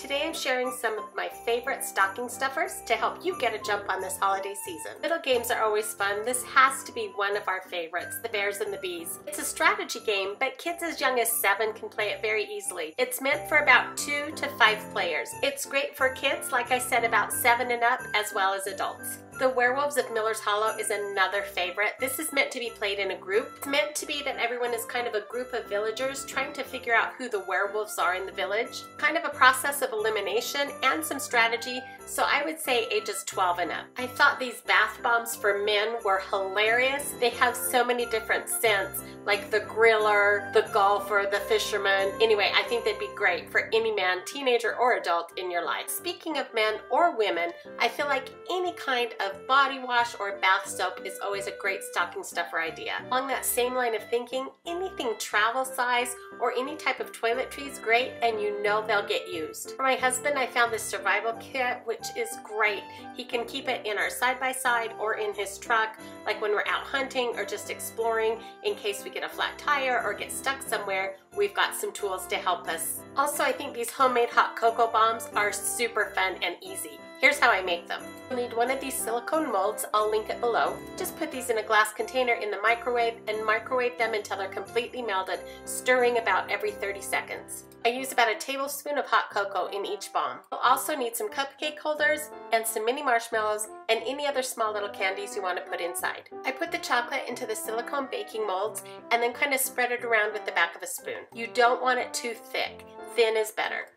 Today I'm sharing some of my favorite stocking stuffers to help you get a jump on this holiday season. Little games are always fun. This has to be one of our favorites, the Bears and the Bees. It's a strategy game, but kids as young as seven can play it very easily. It's meant for about two to five players. It's great for kids, like I said, about seven and up, as well as adults. The Werewolves of Miller's Hollow is another favorite. This is meant to be played in a group. It's meant to be that everyone is kind of a group of villagers trying to figure out who the werewolves are in the village. Kind of a process of elimination and some strategy, so I would say ages 12 and up. I thought these bath bombs for men were hilarious. They have so many different scents, like the griller, the golfer, the fisherman. Anyway, I think they'd be great for any man, teenager or adult in your life. Speaking of men or women, I feel like any kind of of body wash or bath soap is always a great stocking stuffer idea. Along that same line of thinking, anything travel size or any type of toiletry is great and you know they'll get used. For my husband, I found this survival kit, which is great. He can keep it in our side-by-side -side or in his truck, like when we're out hunting or just exploring in case we get a flat tire or get stuck somewhere, we've got some tools to help us. Also, I think these homemade hot cocoa bombs are super fun and easy. Here's how I make them. You'll need one of these silicone molds, I'll link it below. Just put these in a glass container in the microwave and microwave them until they're completely melted, stirring about every 30 seconds. I use about a tablespoon of hot cocoa in each bomb. You'll also need some cupcake holders and some mini marshmallows and any other small little candies you want to put inside. I put the chocolate into the silicone baking molds and then kind of spread it around with the back of a spoon. You don't want it too thick. Thin is better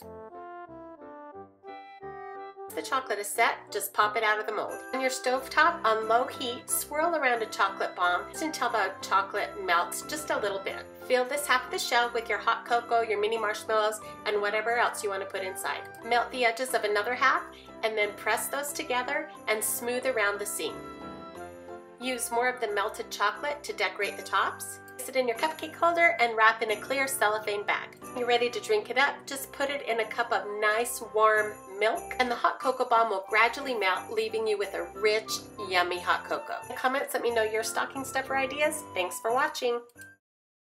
the chocolate is set, just pop it out of the mold. On your stove top, on low heat, swirl around a chocolate bomb until the chocolate melts just a little bit. Fill this half of the shell with your hot cocoa, your mini marshmallows, and whatever else you want to put inside. Melt the edges of another half and then press those together and smooth around the seam. Use more of the melted chocolate to decorate the tops. Place it in your cupcake holder and wrap in a clear cellophane bag. When you're ready to drink it up, just put it in a cup of nice warm milk and the hot cocoa bomb will gradually melt, leaving you with a rich, yummy hot cocoa. In comments, let me know your stocking stuffer ideas. Thanks for watching.